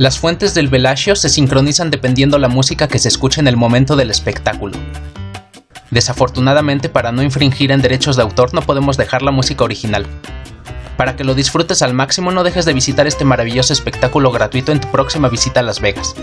Las fuentes del velagio se sincronizan dependiendo la música que se escuche en el momento del espectáculo. Desafortunadamente, para no infringir en derechos de autor, no podemos dejar la música original. Para que lo disfrutes al máximo, no dejes de visitar este maravilloso espectáculo gratuito en tu próxima visita a Las Vegas.